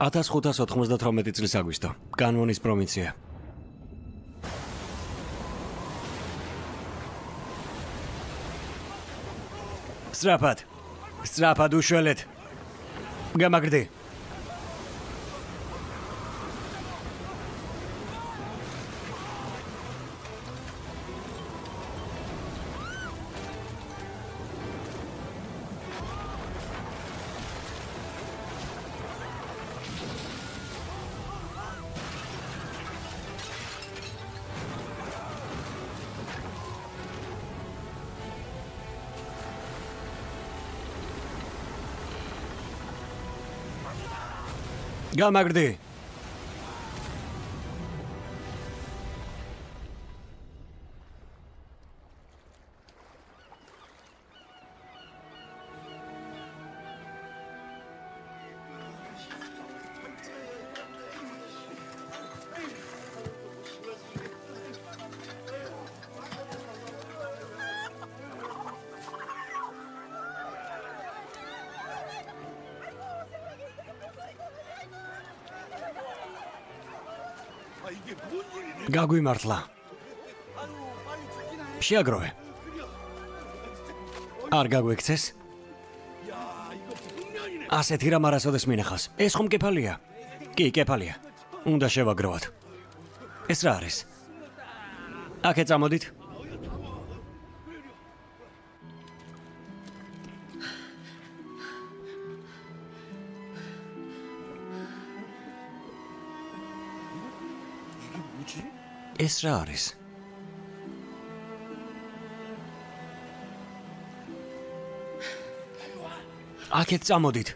1598 წლის აგვისტო. კანონის პროვინცია. სტრაფად. სტრაფად უშველეთ. გამაგრდი. გამაგრდი. გაგვიმართლა. შეაგროვე. არ გაგვექცეს? ასეთი რამ არასოდეს მინახავს. ეს ხომ კეფალია? კი, კეფალია. უნდა შევაგროვოთ. ეს რა არის? აქე წამოდით. ეს რა არის? აქეთ წამოდით.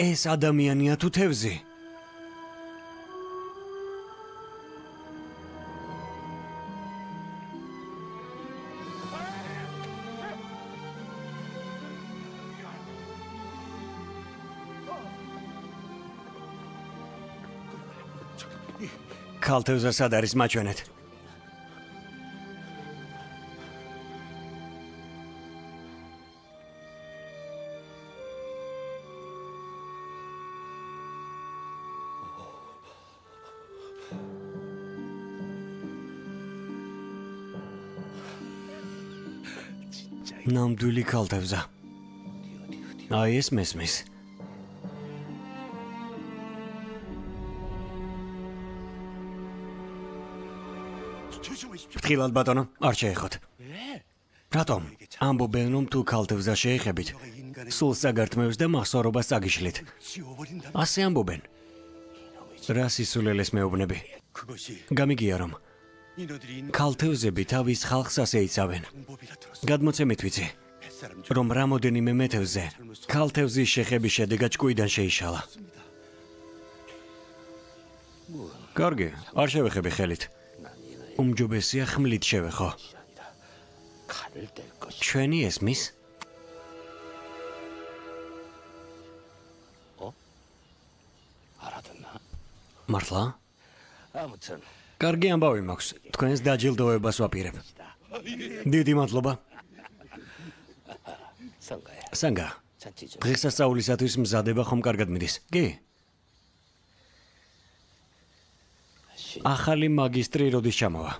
ეს ადამიანია თუ თევზი? ქალთევზა სად არის მაჩვენეთ? ნამდვილი ქალთევზა. აი ეს მესმის. ფრთხილად ბატონო, არ შეეხოთ. რატომ? ამბობენ რომ თუ ქალთევზა შეეხებით, სულ საგარტმევს და מחსოვრობას წაგიშლით. ასე ამბობენ. რა სისულელეს მეუბნები? გამიგია რომ ქალთევზები თავის ხალხს ასე იცავენ. გადმოცემით ვიცი, რომ რამოდენიმე მეთევზე ქალთევზის შეხების შედეგად ჭკუიდან შეიშალა. კარგი, არ შევეხები ხელით. უმჯობესია ხმლით შევეხო. ჩვენი ესმის? ო? არადნა? მართლა? ამუცენ. კარგი ამბავი მაქვს. თქვენს დაჯილდოებას ვაპირებ. დიდი მადლობა. სანგა. სანგა. დღესასწაულისათვის მზადება ხომ კარგად მიდის? კი. ახალი მაგისტრი როდის ჩამოვა?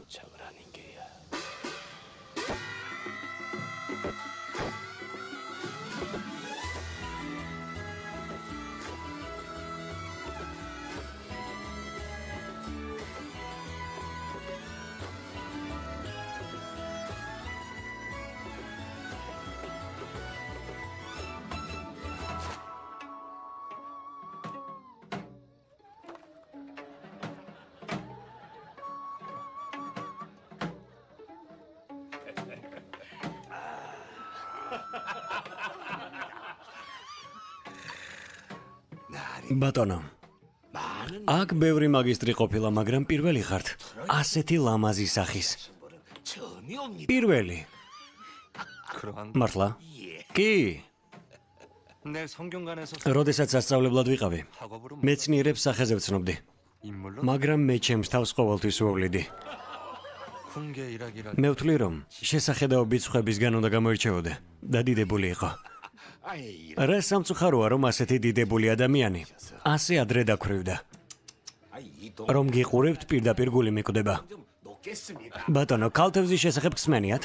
ბატონო. აქ ბევრი მაგისტრი ყოფილა, მაგრამ პირველი ხართ. ასეთი ლამაზი სახის. პირველი. მართლა? კი. როდესაც სასწავლებლად ვიყავი, მეცნიერებს სახეზე ვცნობდი. მაგრამ მე ჩემს თავს ყოველთვის ვოვლიდი. მე ვთვლი რომ შესახედაობით სხვებისგან უნდა გამოირჩეოდე და დიდებული იყო. რა სამწუხაროა რომ ასეთი დიდებული ადამიანი ასე ადრე დაქრევდა. რომ გიყურებთ პირდაპირ გული მიკვდება. ბატონო, კალთევზის შესახებ გსმენიათ?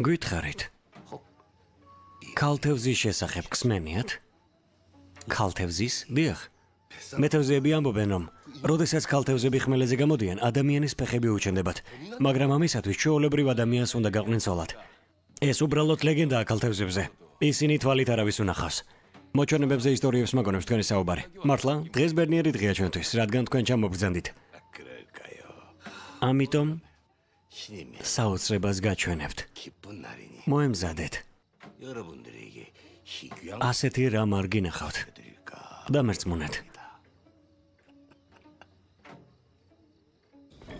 გითხარით. კალთევზის შესახებ გსმენიათ? კალთევზის? დიახ. მეთევზეები ამბობენ რომ როდესაც ქალთევზები ხმელეთზე გამოდიან, ადამიანის ფეხები უჩენდებათ, მაგრამ ამისათვის ჩვეულებრივ ადამიანს უნდა გაყვნენ ცოლად. ეს უბრალოდ ლეგენდაა ქალთევზებზე. ისინი თვალით არავის უნახავს. მოჩვენებებზე ისტორიებს მაგონებს თქვენი საუბარი. მართლა, დღეს ბერნიერი დღეა ჩვენთვის, რადგან თქვენ ჩამობგზანდით. ამიტომ საოცრებას გაჩვენებთ. მოემზადეთ. ასეთი რამ არ გინახავთ. დამერწმუნეთ.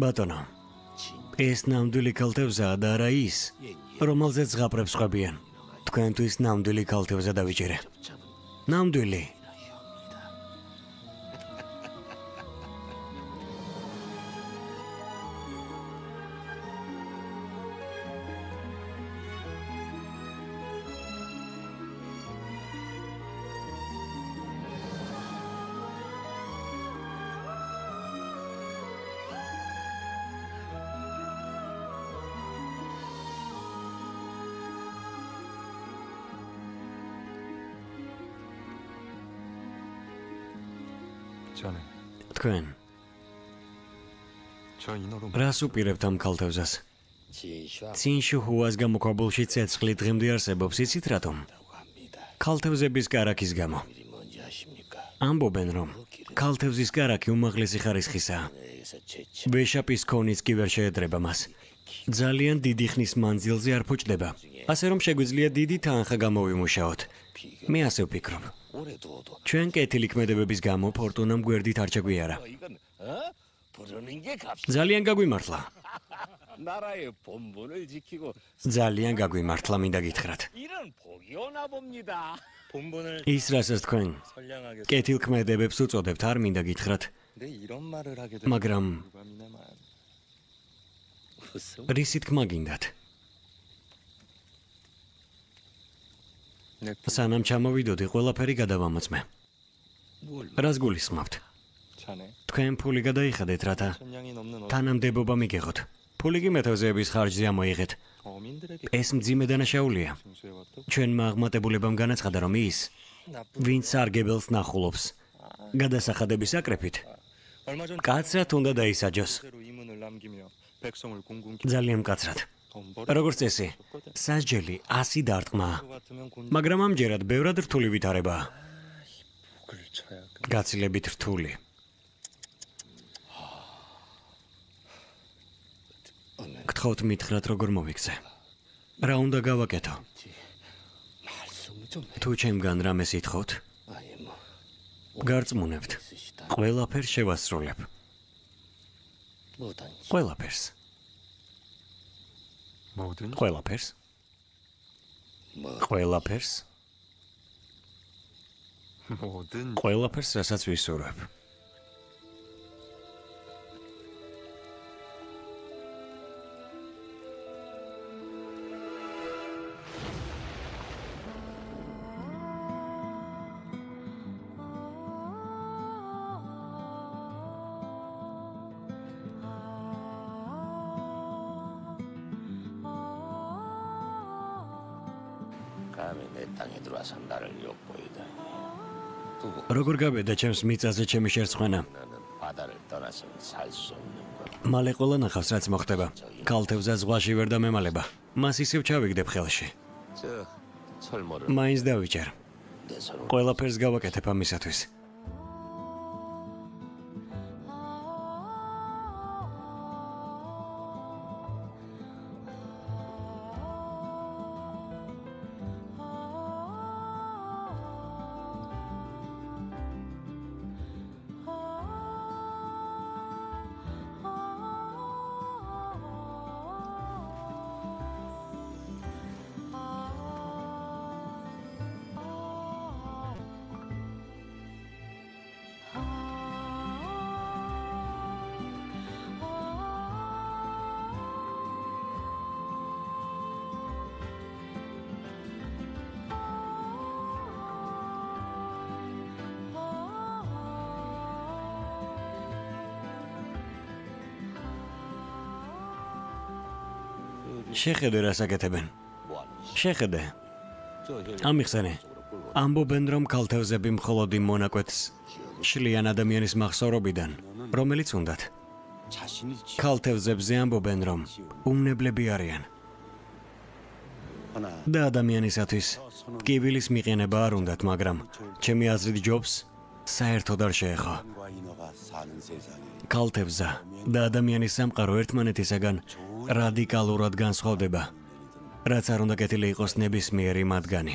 ბატონო, ეს ნამდვილი კალთევზაა და არა ის, რომელზეც ზღაპრებს ხვებიან. თქვენთვის ნამდვილი კალთევზა დავიჭერე. ნამდვილი. ჩონე თქვენ რას უპირებთ ამ ქალთავზას ცინშუ ჰუას გამოქვაბულში ცეცხლი დღემდე არსებობს იცით რატომ ქალთავზების კარაქის გამო ამბობენ რომ ქალთევზის კარაქი უმაღლესი ხარისხისაა. ვეშაპის ქონის კი ვერ შეედრება მას. ძალიან დიდი ხნის მანძილზე არ ფუჭდება. ასე რომ შეგვიძლია დიდი თანხა გამოვიმუშაოთ. მე ასე ვფიქრობ. 오래 두어도 ჩვენ კეთილი ქმედებების გამო ფორტუნამ გვერდით არ ჩაგვიარა. 이건 어? 부르는 게 값. ძალიან გაგვიმართლა. 나라의 본분을 지키고 ძალიან გაგვიმართლა მინდა გითხრათ. 이런 복이 오나 봅니다. 본분을 ის რასაც თქვენ 선량하게 კეთილ ქმედებებს უწოდებთ არ მინდა გითხრათ, 내 이런 말을 하게 된 მაგრამ 유감이네만 무슨 რისი თქმა გინდათ? 내 სანამ ჩამოვიდოდი, ყველაფერი გადავამოწმე. რას გულისხმობთ? თქვენ ფული გადაიხადეთ, რათა თანამდებობა მიგეღოთ. ფული კი მეთევზეების ხარჯზე ამოიღეთ. ეს მძიმე დანაშაულია. ჩვენმა აღმატებულებამ განაცხადა, რომ ის, ვინც სარგებელს ნახულობს, გადასახადების აკრეფით, კაცრად უნდა დაისაჯოს. ძალიან მკაცრად. როგორც წესი, სასჯელი 100 დარტყმა. მაგრამ ამჯერად ბევრად რთული ვითარებაა. გაცილებით რთული. გთხოვთ მითხრათ როგორ მოვიგზე. რა უნდა გავაკეთო? თუ ჩემგან რამეს ითხოვთ? გარწმუნებთ. ყველაფერს შევასრულებ. ყველაფერს. ყველაფერს. ყველაფერს. 뭐든 ყველაფერს, რასაც ვისურვებ. როგორ გაბედა ჩემს მიწაზე ჩემი შერცხვენა? მალე ყველა ნახავს რაც მოხდება. კალთებზე ზღვაში ვერ დამემალება. მას ისევ ჩავიგდებ ხელში. მაინც დავიჭერ. ყველაფერს გავაკეთებ ამისათვის. შეხედე რას აკეთებენ. შეხედე. ამიხსენე. ამბობენ რომ ქალთავზები მხოლოდ იმ მონაკვეთს შლიან ადამიანის მახსოვრობიდან, რომელიც უნდათ. ქალთავზებზე ამბობენ რომ უმნებლები არიან. და ადამიანისათვის ტკივილის მიყენება არ უნდათ, მაგრამ ჩემი აზრით ჯობს საერთოდ არ შეეხო. ქალთევზა და ადამიანის სამყარო ერთმანეთისაგან რადიკალურად განსხვავდება. რაც არ უნდა კეთილი იყოს ნებისმიერი მათგანი.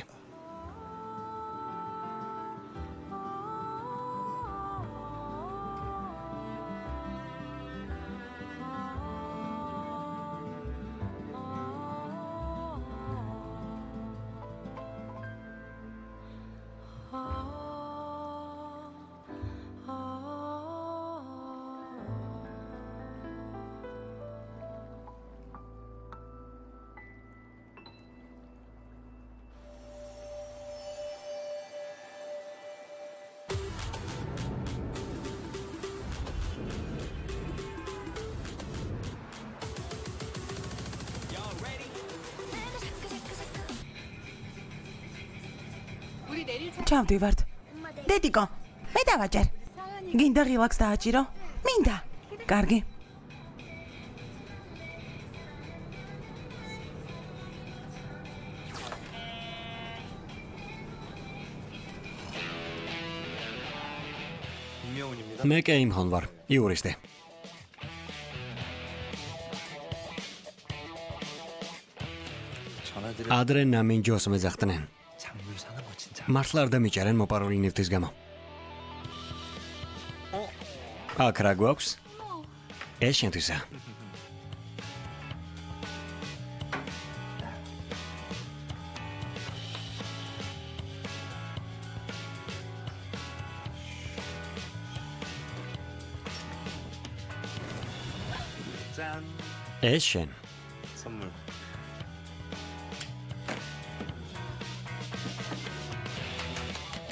ქალაქს დააჭირო? მინდა. კარგი. მე კეიმჰონ ვარ, იურისტი. ადრე ნამინჯოს მეძახდნენ. მართლა არ დამიჭერენ მოპარული ნივთის გამო. აქ რა გვაქვს? ეს შენთვისა. 짠. ეს შენ. 선물.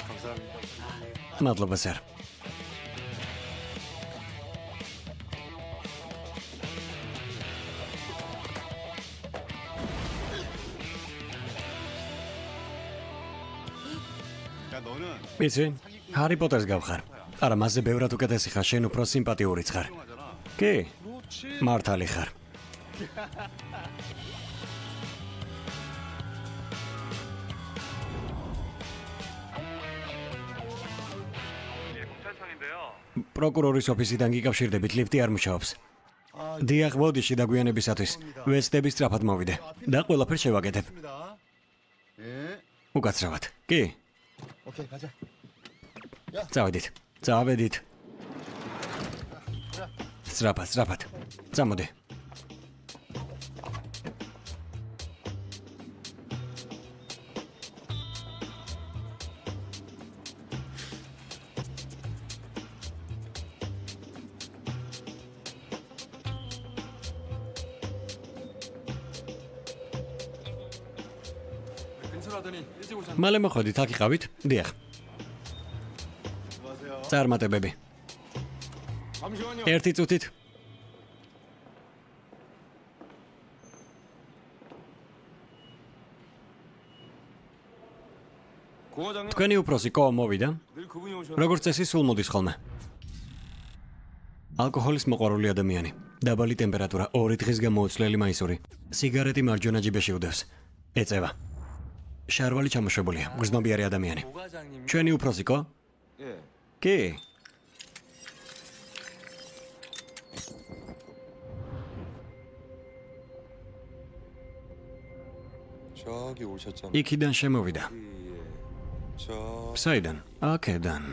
감사합니다. მადლობა სერ. იცი? ჰარი პოტერს გავხარ. არა, მასზე ბევრად უკეთესი ხარ, შენ უფრო სიმპათიურიც ხარ. კი. მართალი ხარ. პროკურორის ოფისიდან გიკავშირდებით, ლიფტი არ მუშაობს. დიახ, მოდი შედაგვიანებისათვის. ვეცდები სწრაფად მოვიდე და ყველაფერს შევაკეთებ. უკაცრავად. კი. ოკეი, გადა. წავედით. წავედით. სწრაფად, სწრაფად. წამოდე. მალე მოხვედით, აქ იყავით? დიახ. წარმატებები. ერთი წუთით თქვენი უფროსი კო მოვიდა? როგორც წესი სულ მოდის ხოლმე. ალკოჰოლის მოყვარული ადამიანი. დაბალი ტემპერატურა, ორი დღის გამოუცლელი მაისური. სიგარეტი მარჯვენა ჯიბეში უდევს. ეწევა. შარვალი ჩამოშვებულია, გრძნობიერი ადამიანი. ჩვენი უფროსი კო? კი. ჩაგი ურჩაჭამ. იქიდან შემოვიდა. ჩა. საიდან? აქედან.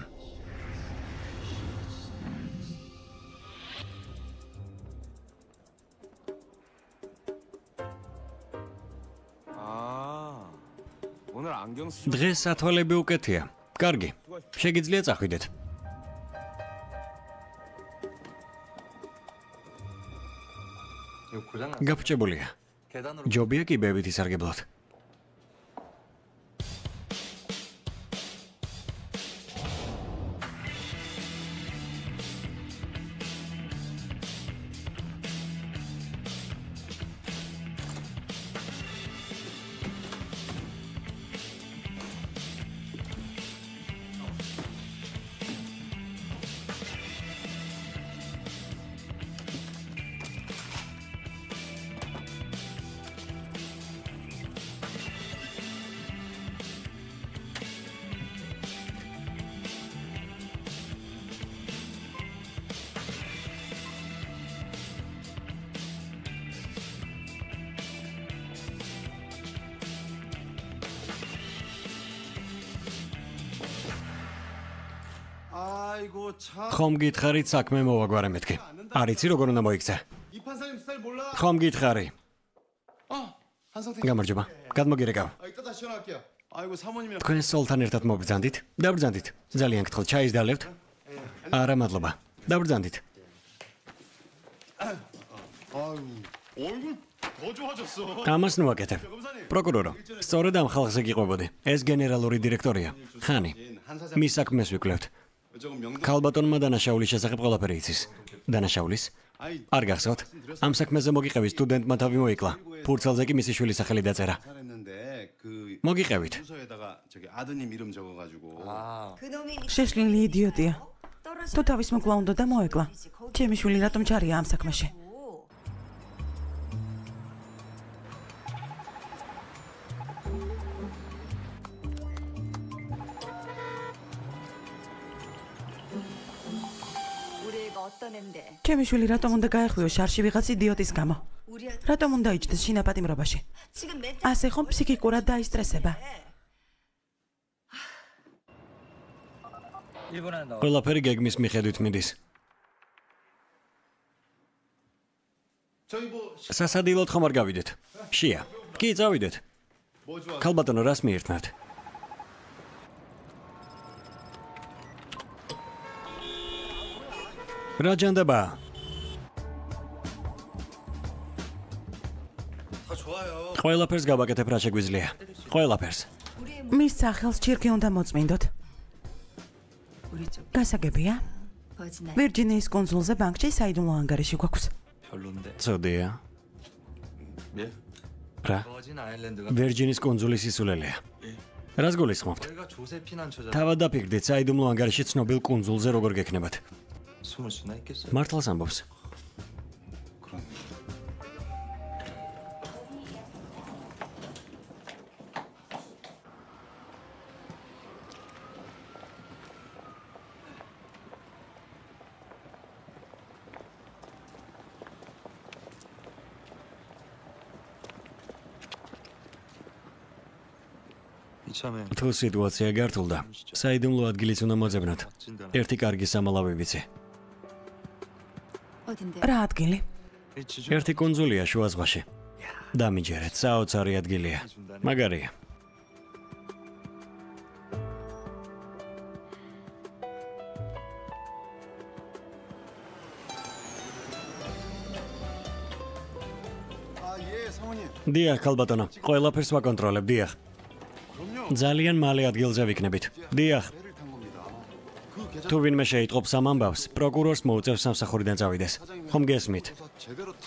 დღეს სათვალები უკეთია. კარგი. შეგიძლია წახვიდეთ. გაფუჭებულია. ჯობია კი ბებითი სარგებლოთ. ხომ გითხარით საქმე მოვაგვარე მეთქი. არ იცი როგორ უნდა მოიქცე. ხომ გითხარი? გამარჯობა. გადმოგირეკავ. თქვენ სოლთან ერთად მობრძანდით? დაბრძანდით. ძალიან გთხოვთ, ჩაის დალევთ? არა, მადლობა. დაბრძანდით. აუ. ამას ნუ აკეთებ. პროკურორო, სწორედ ამ ხალხზე გიყვებოდი. ეს გენერალური დირექტორია, ხანი. მის საქმეს ვიკვლევთ. ქალბატონმა დანაშაულის შესახებ ყველაფერი იცის. დანაშაულის? არ გახსოვთ? ამ საქმეზე მოგიყევი სტუდენტმა თავი მოიკლა. ფურცელზე კი მისი შვილის სახელი დაწერა. მოგიყევით. შეშლილი იდიოტია. თუ თავის მოკლა უნდა და მოეკლა. ჩემი შვილი რატომ ჩარია ამ საქმეში? ჩემი შვილი რატომ უნდა გაეხვიო შარში ვიღაც იდიოტის გამო? რატომ უნდა იჯდეს შინაპატიმრობაში? ასე ხომ ფსიქიკურად დაისტრესება. ყველაფერი გეგმის მიხედვით მიდის. სასადილოდ ხომ არ გავიდეთ? შია. კი, წავიდეთ. ქალბატონო, რას მიერთნათ? რა ჯანდაბა? ყველაფერს გავაკეთებ რა შეგვიძლია. ყველაფერს. მის სახელს ჩირკი უნდა მოწმინდოთ. გასაგებია? ვირჯინიის კონსულზე ბანკში საიდუმლო ანგარიში გვაქვს. ცოდია. რა? ვირჯინის კონსულის ისულელეა. რას გულისხმობთ? თავად დაფიქრდით საიდუმლო ანგარიში ცნობილ კონსულზე როგორ გექნებათ. მართლაც ამბობს. თუ სიტუაცია გართულდა, საიდუმლო ადგილიც უნდა მოძებნათ. ერთი კარგი სამალავი ვიცი. რა ადგილი? ერთი კონძულია შუა ზღვაში. დამიჯერეთ, საოცარი ადგილია. მაგარია. დიახ, ალბატონო. ყველაფერს ვაკონტროლებ, დიახ. ძალიან მალე ადგილზე ვიქნებით. დიახ. თუ ვინმე შეიტყობს ამ ამბავს, პროკურორს მოუწევს სამსახურიდან წავიდეს. ხომ გესმით?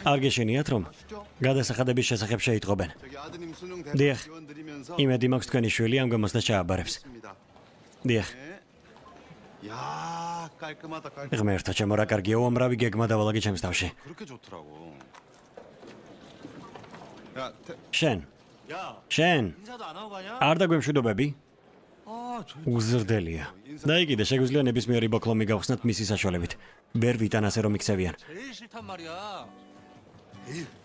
არ გეშინიათ რომ გადასახადების შესახებ შეიტყობენ? დიახ. იმედი მაქვს თქვენი შვილი ამ გამოსდა ჩააბარებს. დიახ. ღმერთო, ჩემო რა კარგია, უამრავი გეგმა დავალაგე ჩემს თავში. შენ. შენ. არ დაგვემშვიდობები? უზრდელია. და იგივე შეგვიძლია ნებისმიერი ბოკლომი გავხსნათ მისი საშუალებით. ვერ ვიტანასე რომ იქცევიან.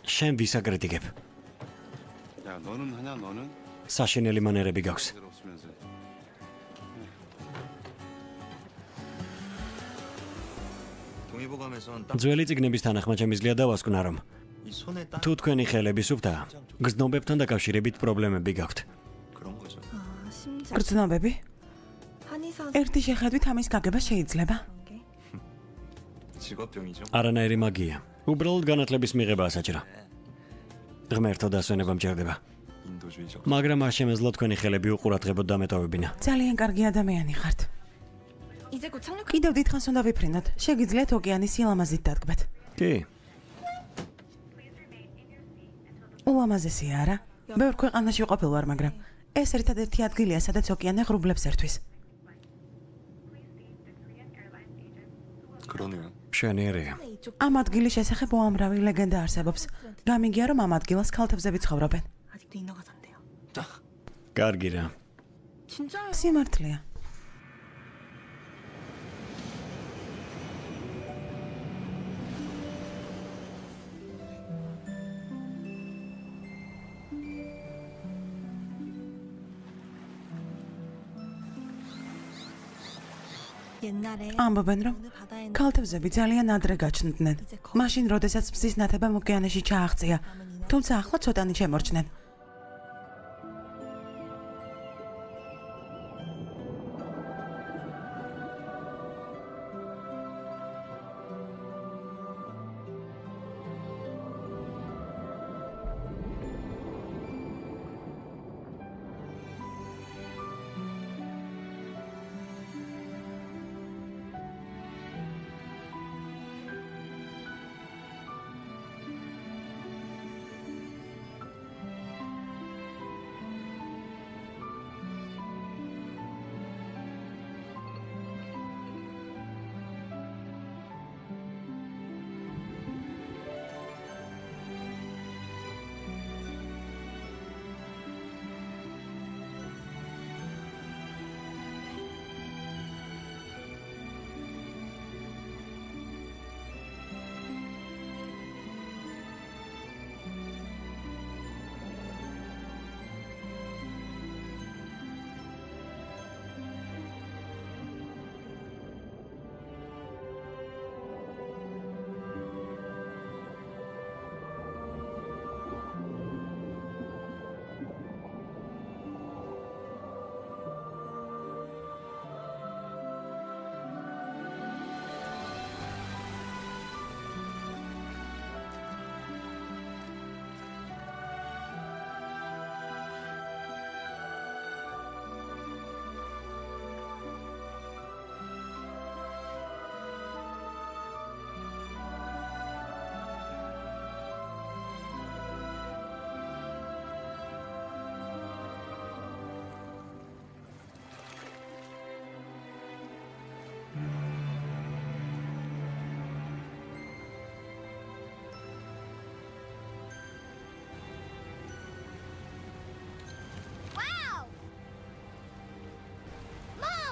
შენ ვის აკრიტიკებ? საშინელი მანერები გაქვს. ძველი წიგნების თანახმა შემიძლია დავასკვნა რომ თუ თქვენი ხელები სუფთა გრძნობებთან დაკავშირებით პრობლემები გაქვთ. გრძნობები? ერთი შეხედვით ამის გაგება შეიძლება. არანაირი მაგია. უბრალოდ განათლების მიღებაა საჭირო. ღმერთო დასვენება მჭირდება. მაგრამ არ შემეძლო თქვენი ხელები უყურადღებოდ დამეტოვებინა. ძალიან კარგი ადამიანი ხართ. კიდევ დიდხანს უნდა ვიფრინოთ. შეგიძლიათ ოკეანის სილამაზით დადგბათ. კი. ულამაზესია არა? ბევრ ქვეყანაში ყოფილვარ, მაგრამ ეს ერთადერთი ადგილია, სადაც ოკეანე ღრუბლებს ერთვის. კრონია. შენი ერია. ამ ადგილის შესახებ უამრავი ლეგენდა არსებობს. გამიგია, რომ ამ ადგილას ქალთებზები ცხოვრობენ. კარგი რა. სიმართლეა. ამბობენ, რომ ქალთევზები ძალიან ადრე გაჩნდნენ. მაშინ, როდესაც მზის ნათებამ ოკეანეში ჩააღწია, თუმცა ახლა ცოტანი შემორჩნენ.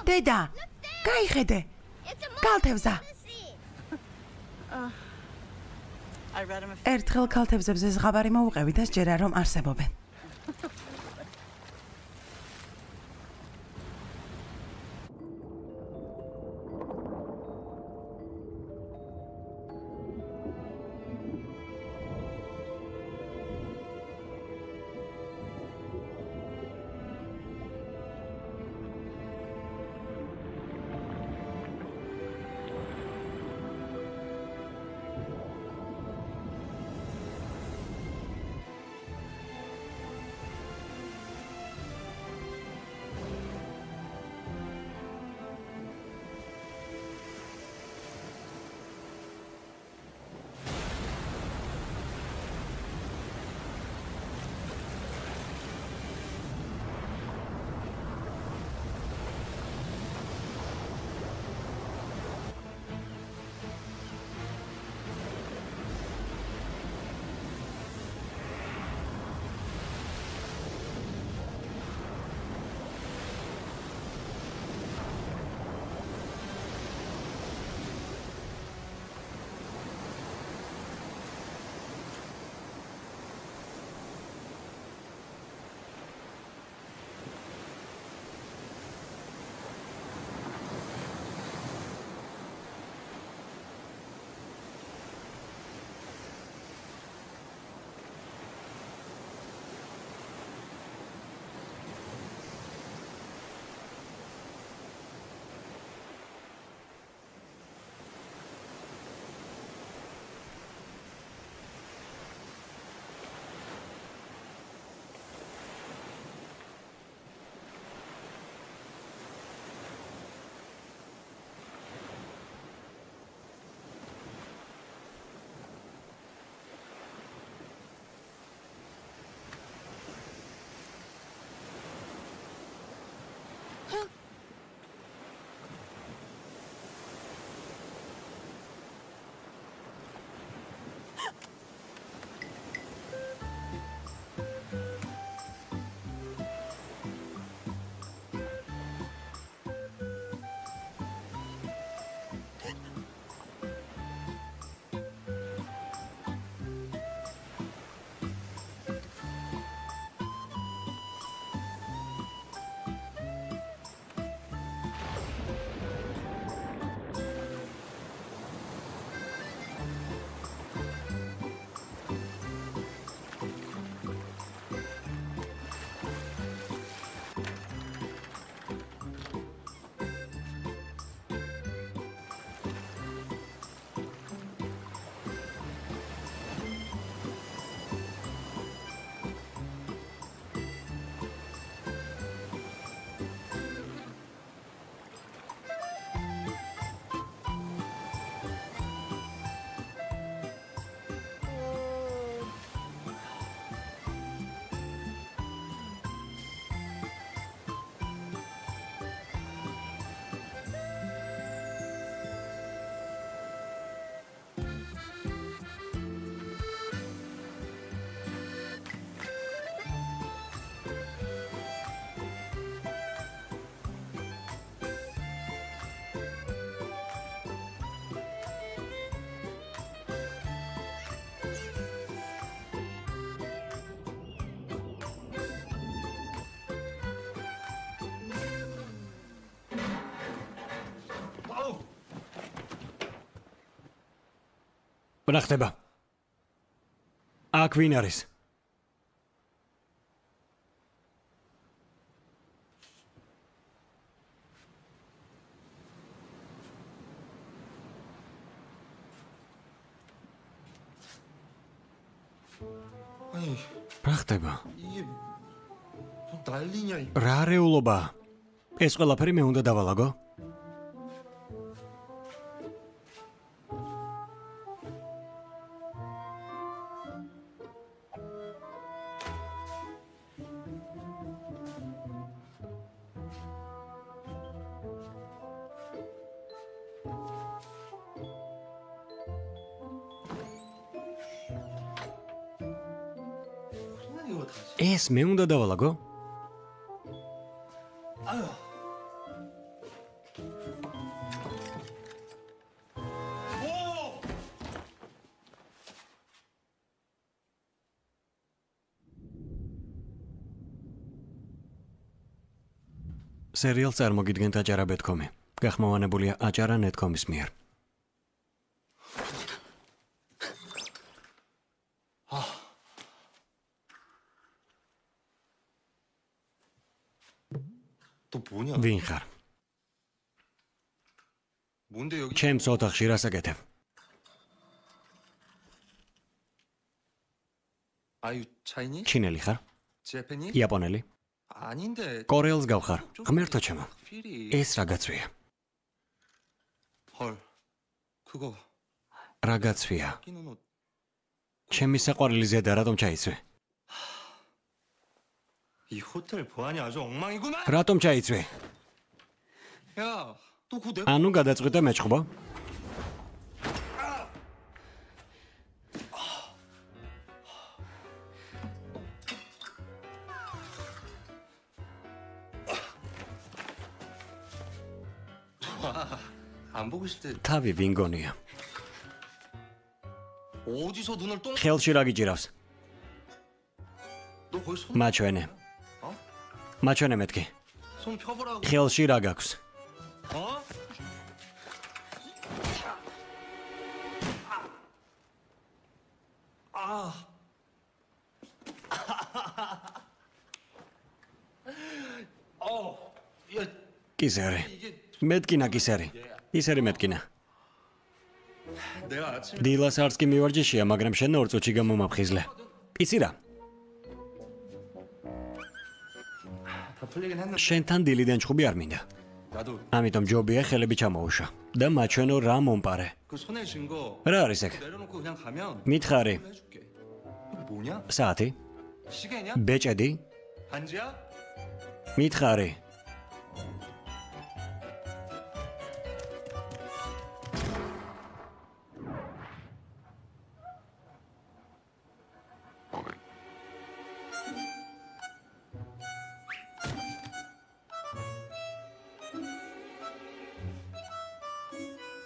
დედა, გაიხედე. კალთევზა. ერთხელ კალთევზებზე ზღაბარი მოუყევი და სჯერა რომ არსებობენ. ვნახდება. აქ ვინ არის? რა ხდება? რა არეულობა? ეს ყველაფერი მე უნდა დავალაგო? სერიალს წარმოგიდგენთ აჭარა.com-ი. გახმოვანებულია acara.net.com-ის მიერ. ვინ ხარ? ჩემს ოთახში რას აკეთებ? ჩინელი ხარ? იაპონელი? 아닌데 კორეელს გავხარ? ღმერთო ჩემო. 필이 ეს რაღაცვია. 헐 그거 რაღაცვია. 끼는 옷 ჩემი საყვარელი ზედა რატომ ჩაიცვე? 이 호텔 보안이 아주 엉망이구나 რატომ ჩაიცვე? 야또 그거 내 ანუ გადაწყვიტე მეჭხბო? თავი ვინგონია. ხელში რა გიჯირავს? მაჩვენე. მაჩვენე მეთქი. ხელში რა გაქვს? კისერი. მეთქინა კისერი. ისე რე მეტკინა. დილას არც კი მივარჯიშია, მაგრამ შენ ორ წუთში გამომაფხიზლე. იცი რა? შენთან დილიდან ჩხუბი არ მინდა. ამიტომ ჯობია ხელები ჩამოუშვა და მაჩვენო რა მომპარე. რა არის ეგ? მითხარი. საათი? ბეჭედი? მითხარი.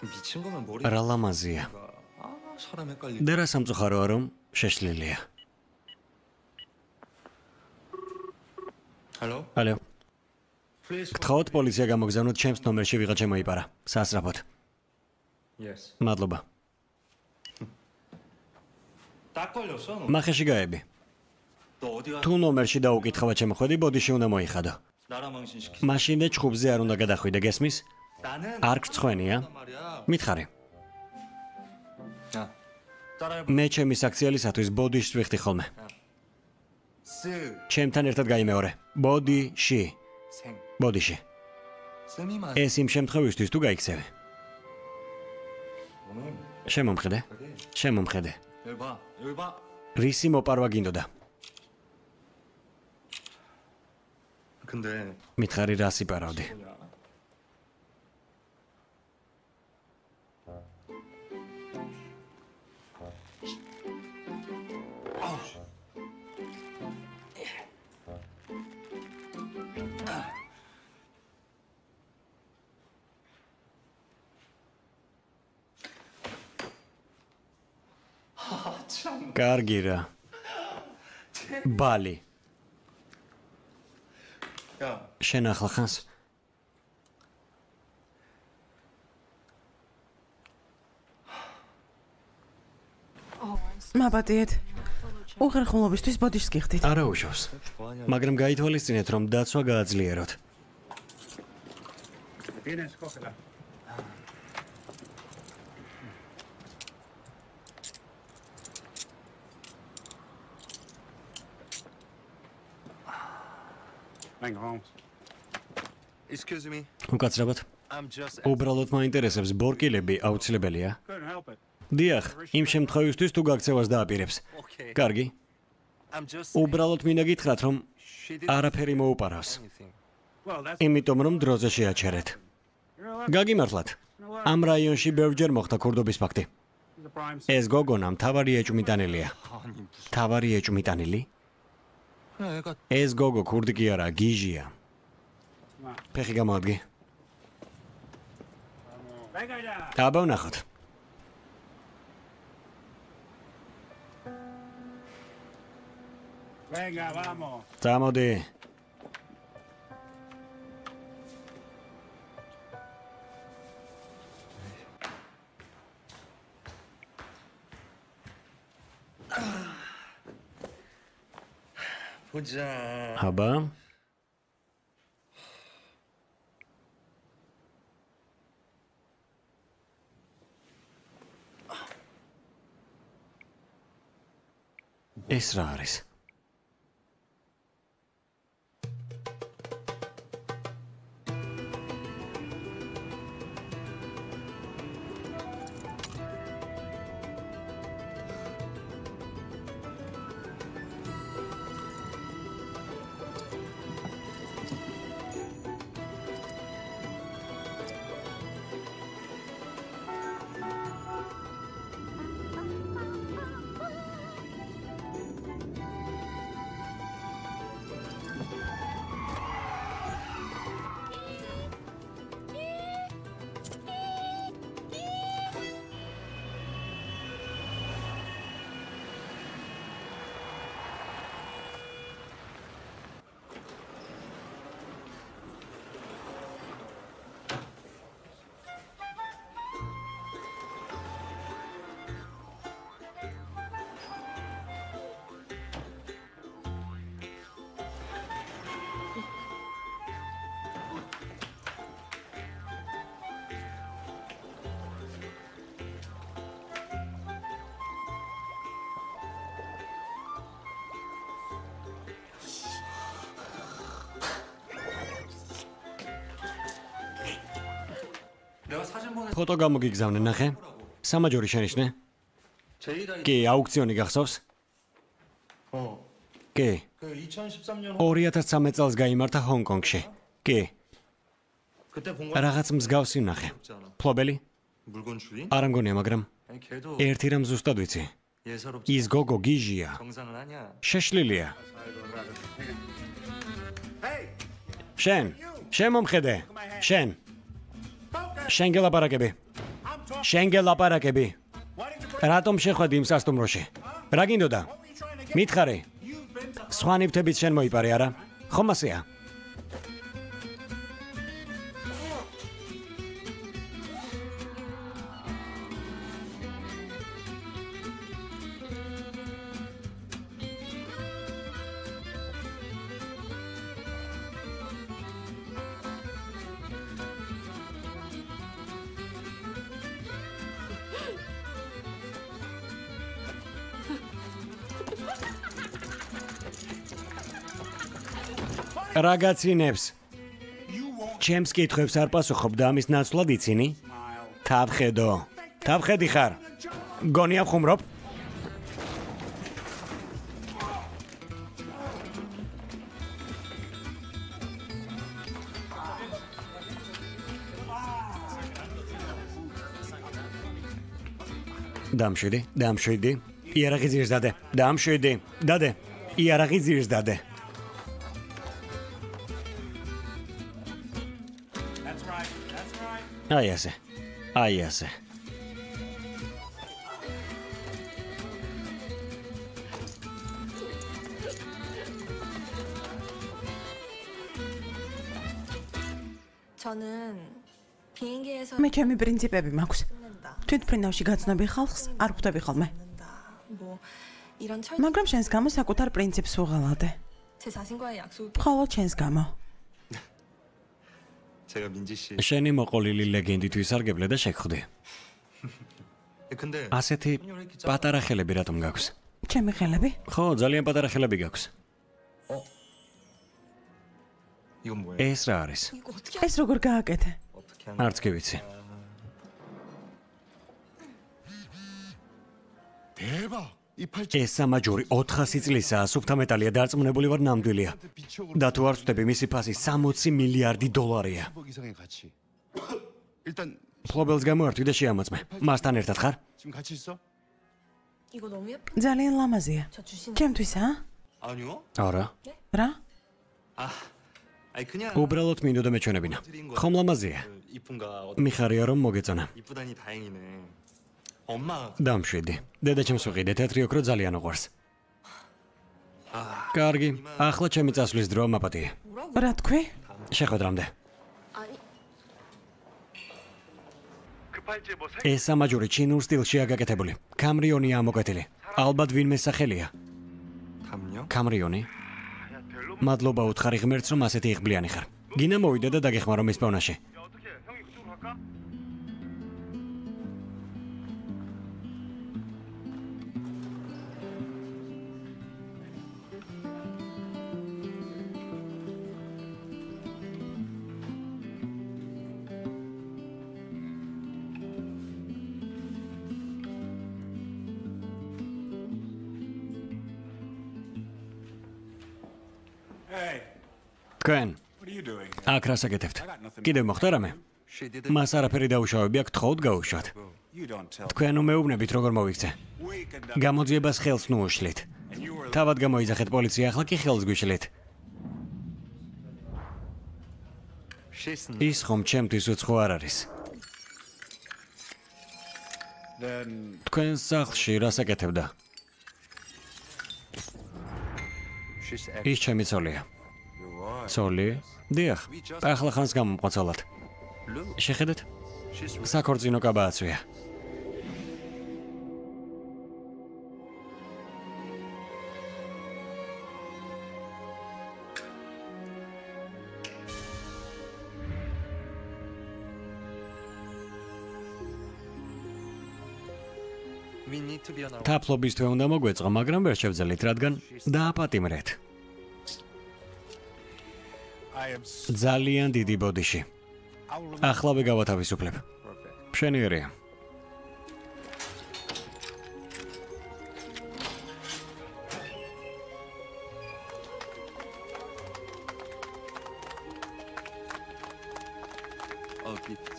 რა ლამაზია. და რა სამწუხაროა რომ შეშლილია. ალო? ალო. გთხოვთ პოლიცია გამოგზავნოთ ჩემს ნომერში ვიღაც შემოიპარა. სასწრაფოდ. Yes. მადლობა. დაკოლოსო. მახეში გაები. თუ ნომერში დაუკითხავთ შემოხვედი, ბოდიში უნდა მოიხადო. მაშინდე ჩხუბზე არ უნდა გადახვიდე გესმის? არ გწვენია? მითხარი. მე ჩემი საქციელისათვის ბოდიშს ვიხდი ხოლმე. ჩემთან ერთად გაიმეორე. ბოდიში. ბოდიში. ეს იმ შემთხვევისთვის თუ გაიქცევი. შემომხედე. შემომხედე. რისი მოპარვა გინდოდა? მითხარი რას იპარავდი? კარგი რა. ბალი. 야, შენ ახლა ხანს? მაბადიეთ. უხერხულობისთვის ბოდიშს გიხდით. არა უშავს. მაგრამ გაითვალისწინეთ, რომ დაცვა გააძლიეროთ. Tienes, Thank you, Holmes. Excuse me. უკაცრავად. უბრალოდ მაინტერესებს ბორკილები აუცილებელია? დიახ, იმ შემთხვევისთვის თუ გაქცევას დააპირებს. კარგი. უბრალოდ მინდა გითხრათ, რომ არაფერი მოუპარავს. იმიტომ რომ დროზე შეაჩერეთ. გაგიმართლათ. ამ რაიონში ბევრჯერ მოხდა ქურდობის ფაქტი. ეს გოგონა მთავარი ეჭვმიტანილია. მთავარი ეჭვმიტანილი? ეს გოგო ქურდი კი არა, გიჟია. ფეხი გამოადგე. აბა ვნახოთ. Venga, vamos. წამოდი. Ah. 자. აბა. ფოტო გამოგიგზავნე ნახე. სამაჯორი შენიშნე. კი, აუქციონი გახსოვს? კი. 2013 წელს გამართა ჰონგ-კონგში. კი. რაღაც მსგავსი ნახე. ფლობელი? არ ამგონია, მაგრამ ერთი რამ ზუსტად ვიცი. ის გოგო გიჟია. შეშლილია. შენ, შემომხედე. შენ შენ გელაპარაკები. შენ გელაპარაკები. რატომ შეხვედი იმ სასტუმროში? რა გინდოდა? მითხარი. სხვა ნივთებით შენ მოიპარე არა? ხომ ასეა? რაგაცინებს. ჩემს კითხვებს არ პასუხობ და ამის ნაცვლად იცინი? თავხედო. თავხედი ხარ. გონია ხუმრობ? დამშვიდი, დამშვიდი. იარაღი ძირს დადე. დამშვიდი. დადე. იარაღი ძირს დადე. აი ასე. აი ასე. მე ჩემი პრინციპები მაქვს. თვითმფრინავში გაცნობი ხალხს არ ხვდები ხოლმე. მაგრამ შენს გამო საკუთარ პრინციპს უღალადე. ხოლო შენს გამო. 제가 민지 씨. შენი მოყოლილი ლეგენდით ვისარგებლე და შეგხვდი. 예, 근데 ასეთი პატარა ხელები რატომ გაქვს? ჩემი ხელები? ხო, ძალიან პატარა ხელები გაქვს. 이건 뭐예요? ეს რა არის? 이거 어떻게 ეს როგორ გააკეთე? 어떻게 하는? არც კი ვიცი. 대박. ეს სამაჯური 400 წლისაა, სუფთა მეტალია დარწმუნებული ვარ ნამდვილია. და თუ არ ვწდები, მისი ფასი 60 მილიარდი დოლარია. ფლობელს გამოართვი და შეამოწმე. მასთან ერთად ხარ? ძალიან ლამაზია. ჩემთვისაა? არა. რა? უბრალოდ მინდოდა მეჩვენებინა. ხომ ლამაზია? მიხარია რომ მოგეწონა. დამშვიდი. დედაჩემს ვიყიდე თეთრი ოქრო ძალიან უყვარს. კარგი, ახლა ჩემი წასვლის დრო მაპატია. რა თქვი? შეხვედრამდე. ეს ამაჯური ჩინურ სტილშია გაკეთებული. კამრიონია ამოკეთილი. ალბათ ვინმე სახელია. კამრიონი? მადლობა უთხარი ღმერთს, რომ ასეთი იღბლიანი ხარ. გინა მოვიდა და დაგეხმარო მის პოვნაში. თქვენ აქ რას აკეთებთ? კიდევ მოხდა რამე? Მას არაფერი დაუშავები აქ თხოვთ გაუშვათ. Თქვენ უმეუბნებით როგორ მოვიქცე. Გამოძიებას ხელს ნუ უშლით. Თავად გამოიძახეთ პოლიცია, ახლა კი ხელს გვიშლით. Ის ხომ ჩემთვის უცხო არ არის. Თქვენ სახლში რას აკეთებდა? ის ჩემი ცოლია. ცოლი? დიახ. ახლა ხანს გამომყვაცალად. Look, შეხედეთ? she's საქორწინო კაბა აწვია. we need to be on our თაფლობის თვე უნდა მოგვეწყო, მაგრამ ვერ შევძელით, რადგან დააპატიმრეთ. Ძალიან დიდი ბოდიში. Ახლავე გავათავისუფლებ. მშვენიერია.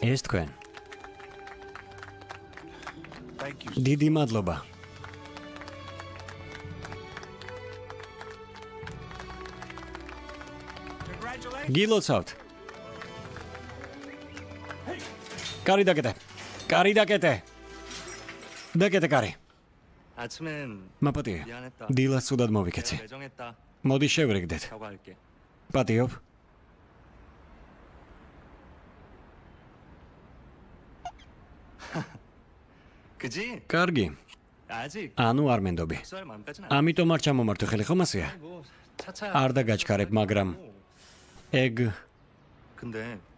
Ეს თქვენ. Დიდი მადლობა. გილოცავთ. კარი დაკეტე. კარი დაკეტე. დაკეტე კარი. მაპატიე. დილას უდად მოვიკეცი. მოდი შევრეგდეთ. პატიობ. კარგი. ანუ არ მენდობი. ამიტომ არ ჩამომართო ხელი ხომ ასეა? არ დაგაჩქარებ, მაგრამ ეგ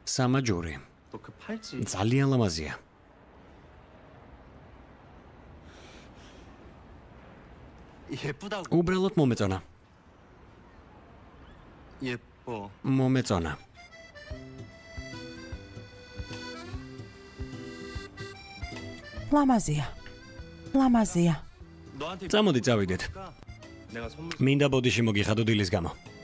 სამაჯური ძალიან ლამაზია. უბრალოდ მომეწონა. მომეწონა. ლამაზია. ლამაზია. წამოდი წავიდეთ. მინდა ბოდიში მოგიხადო დილის გამო.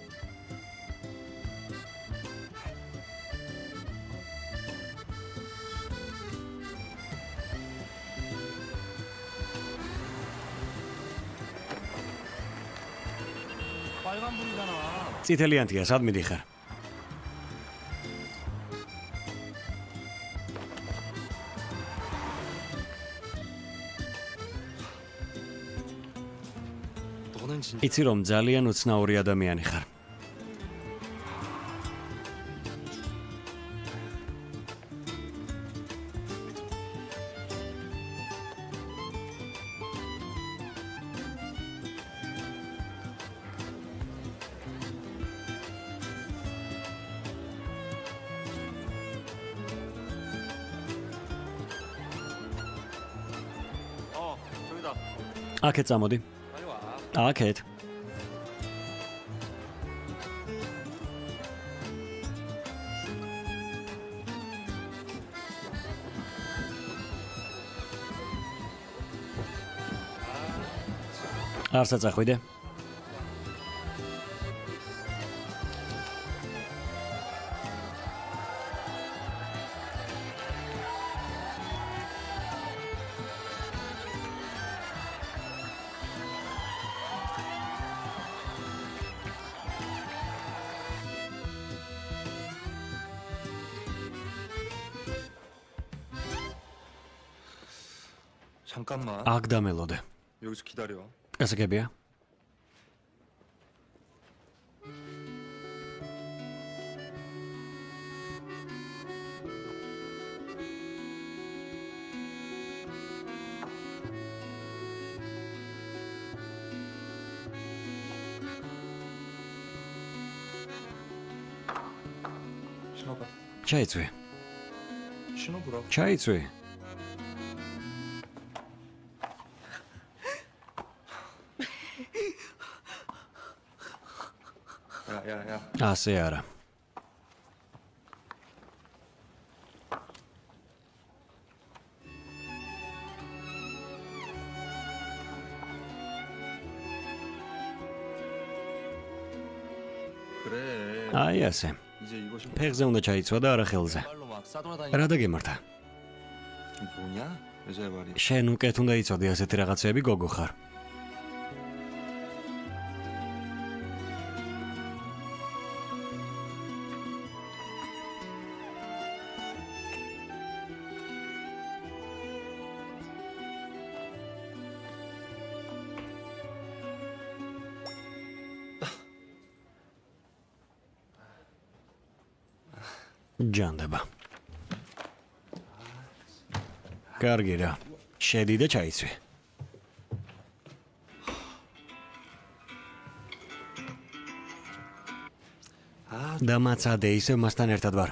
წითელიანთია, სად მიდიხარ? იცი რომ ძალიან უცნაური ადამიანი ხარ. აქეთ წამოდი. აქეთ. არ საწახვიდე. 기다려. 가서 개비야. Чайцуй. Чайцуй. jā, jā. ასე არა. აი ასე. ფეხზე უნდა ჩაიცვა და არა ხელზე. რა დაგემართა? ბუნია? შენ უკეთ უნდა იცოდი ასეთი რაღაცეები გოგო ხარ. ჯანდება. კარგი რა. შედი და ჩაიცვი. 아, და მაცადე ისევ მასთან ერთად ვარ.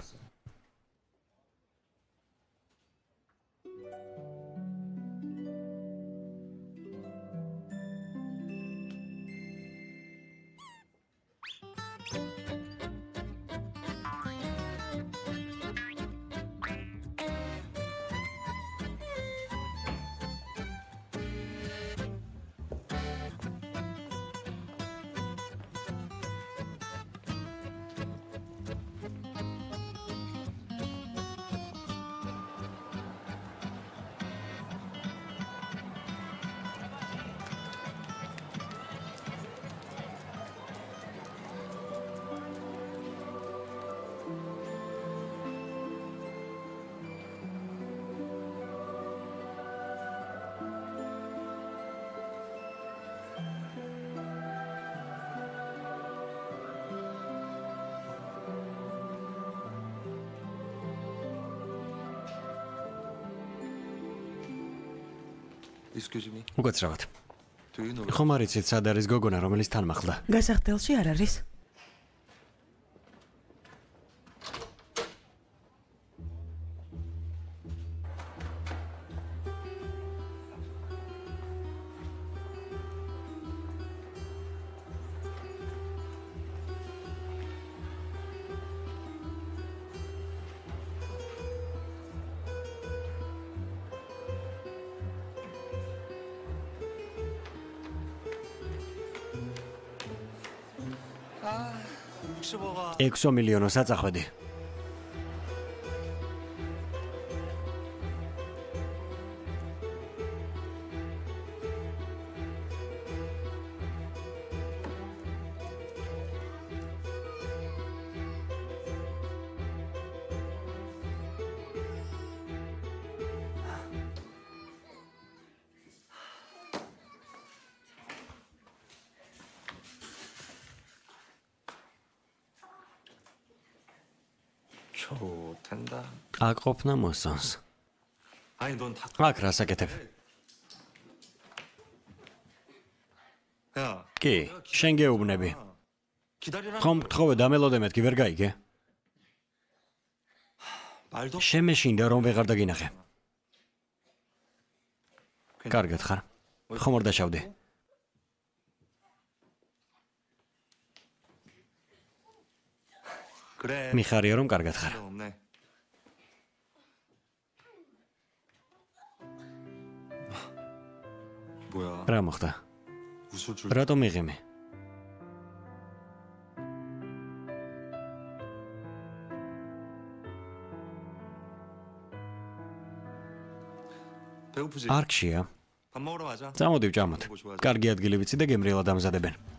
Excuse me. უკაცრავად. Do you know? ხომ არ იცით სად არის გოგონა რომელიც თან მახლდა? გასახდელში არ არის. 6 მილიონო საწახვედი. ყოფნა მოსწონს. აქ რას აკეთებ? კი, შენ გეუბნები. ხომ გთხოვე დამელოდე მეთქი ვერ გაიგე? შემეშინდა რომ ვეღარ დაგინახე. კარგად ხარ. ხომ არ დაშავდე? მიხარია რომ კარგად ხარ. რა მოხდა? რატომ იღემე? არქშია. წამოდი ვჭამოთ. კარგი ადგილი ვიცი და გემრიელად ამზადებენ.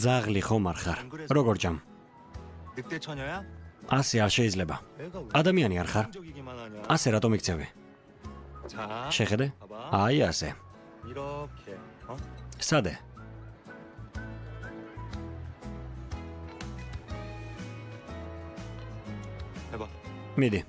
ძაღლი ხომ არ ხარ? როგორ ჯამ? ასე არ შეიძლება. ადამიანი არ ხარ? ასე რატომ იქცევი? შეხედე? აი ასე. სადე? მიდი.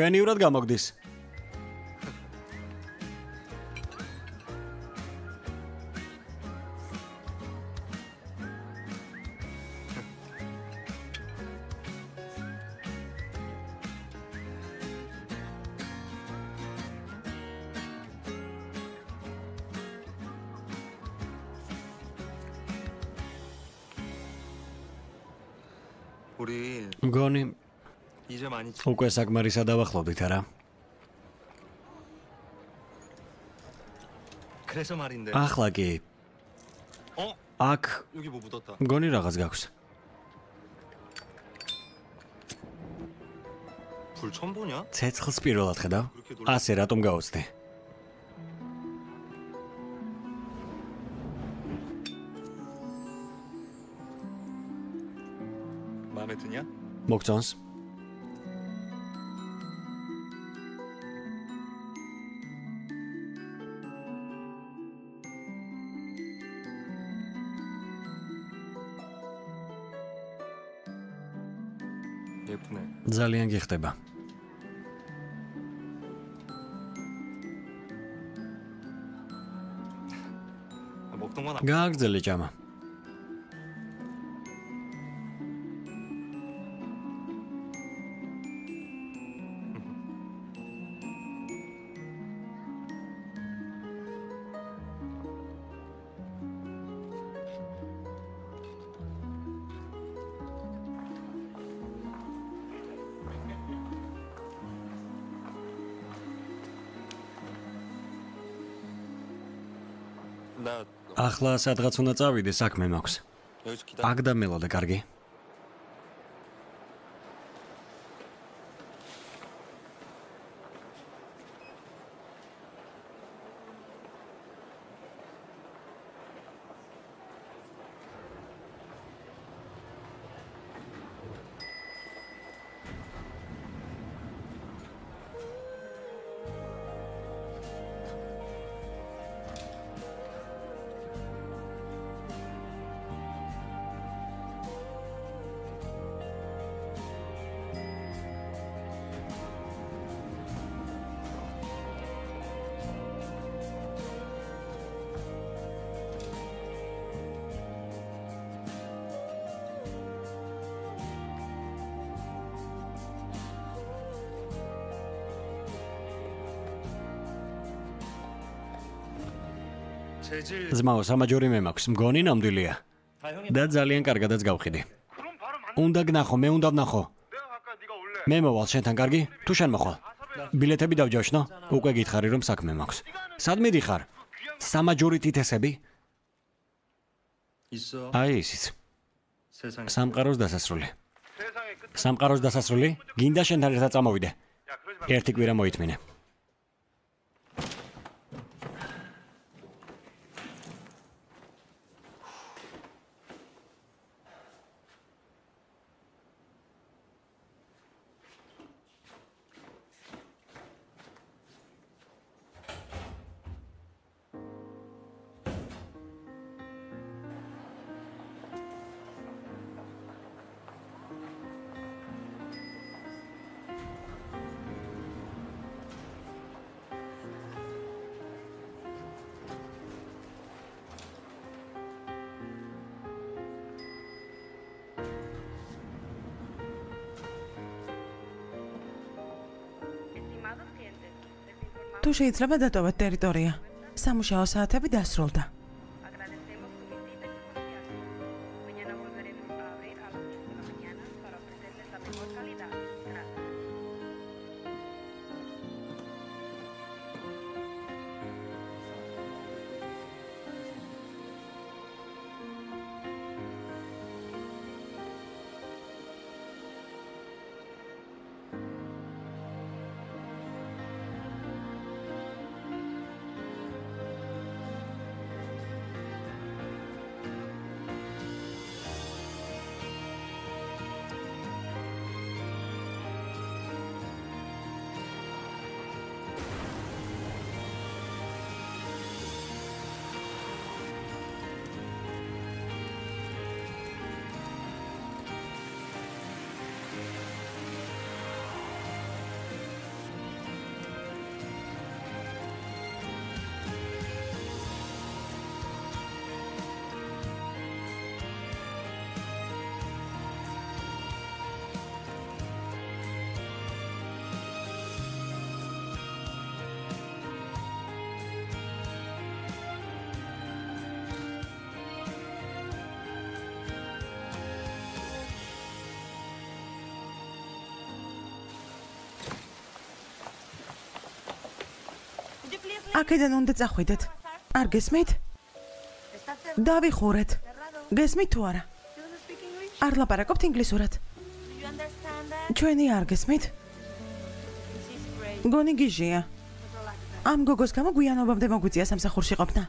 ჩვენივრად გამოგდის. მგონი უკვე საკმარისა დავახლოვდით, არა? ახლა კი. აქ გონი რაღაც გაქვს. ცეცხლს პირველად ხედავ? ასე რატომ გავოცდე? მოგწონს? ძალიან გიხდება. გააგრძელე ჯამა. ახლა სადღაც უნდა წავიდე, საქმე მაქვს. აგდამელადე, კარგი. ძმაო, სამაჯორი მე მაქვს, მგონი ნამდვილია. და ძალიან კარგადაც გავხედი. უნდა გნახო, მე უნდა ვნახო. მე მოვალ შენთან, კარგი? თუ შენ მოხვალ. ბილეთები დავჯავშნო? უკვე გითხარი რომ საქმე მაქვს. სად მიდიხარ? სამაჯური თითესები? აი ისიც. სამყაროს დასასრული. სამყაროს დასასრული? გინდა შენთან ერთად წამოვიდე. ერთი კვირა მოითმინე. თუ შეიძლება დატოვოთ ტერიტორია. სამუშაო საათები დასრულდა. აქედან უნდა წახვიდეთ. არ გესმით? დავიხურეთ. გესმით თუ არა? არ ლაპარაკობთ ინგლისურად. ჩვენი არ გესმით? გონი გიჟია. ამ გოგოს გამო გვიანობამდე მოგვიწია სამსახურში ყოფნა.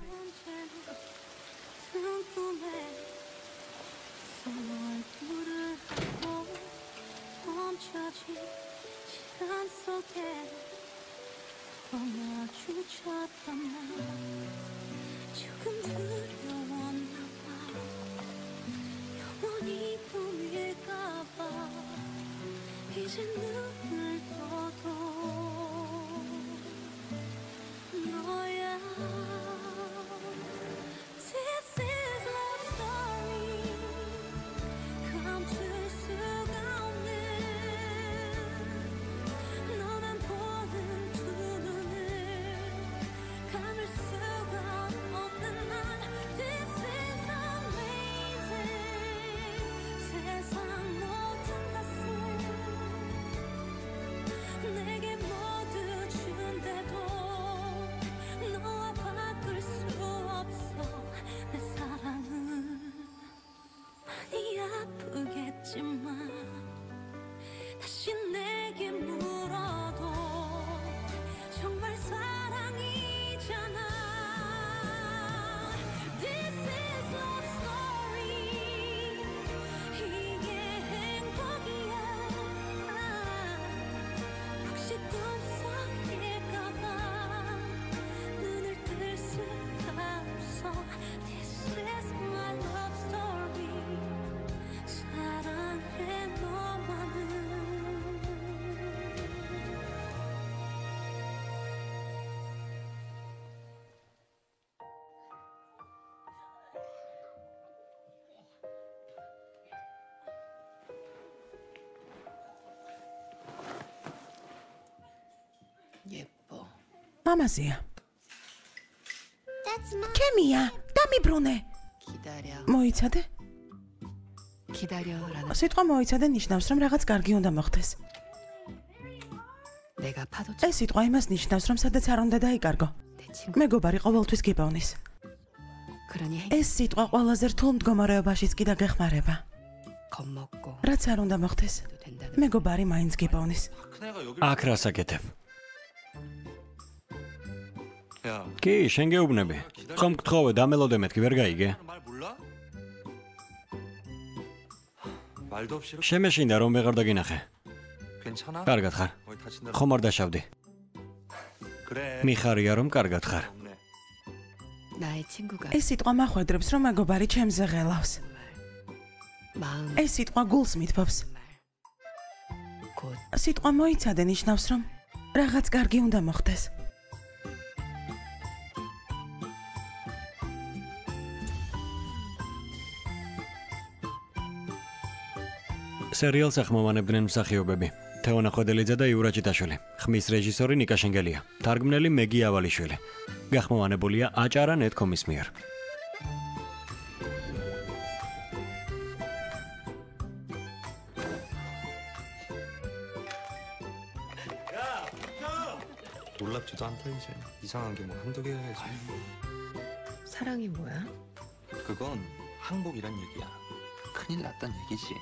მამაზეა. კემია, დამიბრუნე. მოიცადე? სიტყვა მოიცადე ნიშნავს, რომ რაღაც კარგი უნდა მოხდეს. ეს სიტყვა იმას ნიშნავს, რომ სადაც არ უნდა დაიკარგო. მეგობარი ყოველთვის გებავნის. ეს სიტყვა ყველაზე რთულ მდგომარეობაშიც კი დაგეხმარება. რაც არ უნდა მოხდეს. მეგობარი მაინც გებავნის. აქ რას აკეთებ? კი, შენ გეუბნები. ხომ გთხოვე, დამელოდე მეთქი ვერ გაიგე. შემეშინდა რომ ვეღარ დაგინახე. კარგად ხარ. ხომ არ დაშავდი? მიხარია რომ კარგად ხარ. ეს სიტყვა მახვედრებს რომ მეგობარი ჩემზე ღელავს. ეს სიტყვა გულს მითფობს. სიტყვა მოიცადე ნიშნავს რომ რაღაც კარგი უნდა მოხდეს. სერიალს ახმოვანებდნენ მსახიობები. თეონა ხვედელიძე და იურა ჭიტაშვილი. ხმის რეჟისორი ნიკა შენგელია. თარგმნელი მეგი ავალიშვილი. გახმოვანებულია აჭარა net.com-ის მიერ. 놀랍지도 않다 이제. 이상한 게 뭐 한두 개야지. 사랑이 뭐야? 그건 항복이란 얘기야. 큰일 났단 얘기지.